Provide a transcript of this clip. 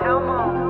tell mom.